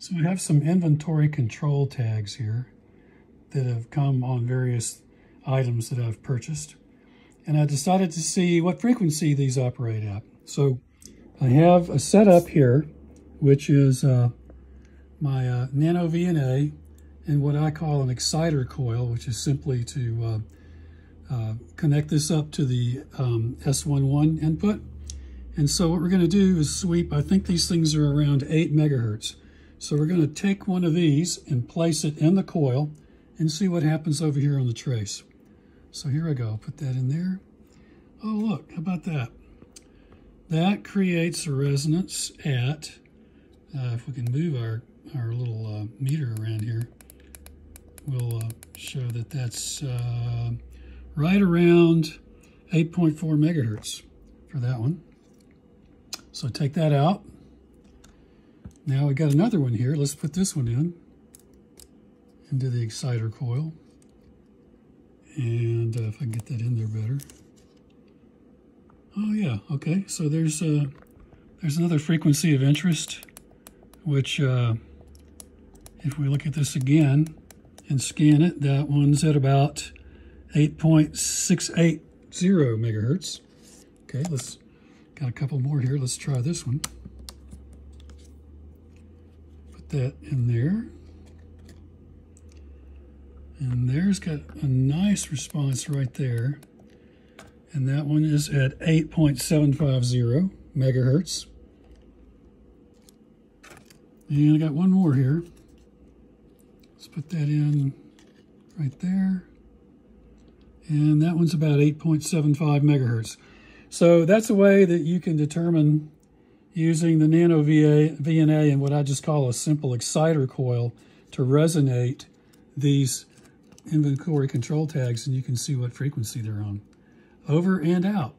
So we have some inventory control tags here that have come on various items that I've purchased. And I decided to see what frequency these operate at. So I have a setup here, which is uh, my uh, Nano VNA and what I call an exciter coil, which is simply to uh, uh connect this up to the um, S11 input. And so what we're going to do is sweep, I think these things are around 8 megahertz. So we're going to take one of these and place it in the coil and see what happens over here on the trace. So here I go, put that in there. Oh, look, how about that? That creates a resonance at, uh, if we can move our, our little uh, meter around here, we'll uh, show that that's uh, right around 8.4 megahertz for that one. So take that out. Now we got another one here. Let's put this one in into the exciter coil. And uh, if I can get that in there better. Oh yeah, okay. So there's uh, there's another frequency of interest, which uh, if we look at this again and scan it, that one's at about 8.680 megahertz. Okay, let's got a couple more here. Let's try this one that in there. And there's got a nice response right there. And that one is at 8.750 megahertz. And I got one more here. Let's put that in right there. And that one's about 8.75 megahertz. So that's a way that you can determine using the Nano VA, VNA and what I just call a simple exciter coil to resonate these inventory control tags and you can see what frequency they're on. Over and out.